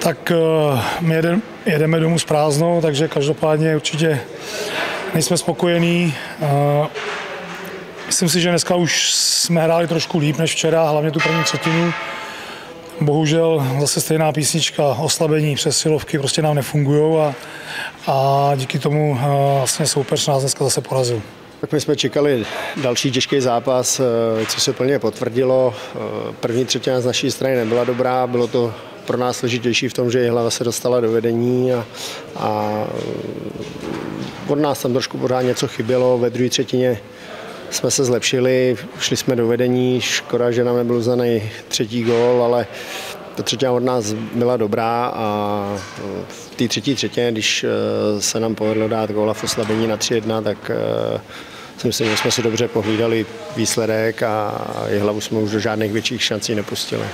Tak eh, my jedeme, domů s prázdnou, takže každopádně určitě nejsme spokojení. Eh, myslím si, že dneska už jsme hráli trošku líp než včera, hlavně tu první třetinu. Bohužel zase stejná písnička, oslabení přes silovky prostě nám nefungují a, a díky tomu eh, vlastně soupeř nás dneska zase porazil. Tak my jsme čekali další těžký zápas, co se plně potvrdilo. První třetina z naší strany nebyla dobrá, bylo to pro nás složitější v tom, že hlava se dostala do vedení a, a od nás tam trošku pořád něco chybělo. Ve druhé třetině jsme se zlepšili, šli jsme do vedení, škoda, že nám nebyl uznaný třetí gól, ale ta třetí od nás byla dobrá a v té třetí třetině, když eh, se nám povedlo dát góla v oslabení na 3-1, tak eh, si myslím, že jsme si dobře pohlídali výsledek a hlavu jsme už do žádných větších šancí nepustili.